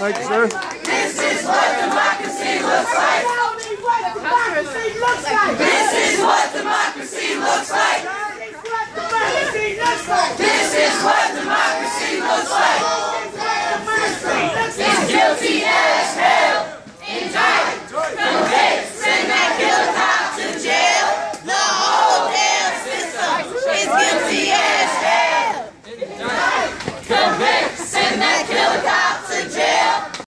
Thank you, sir. This is what democracy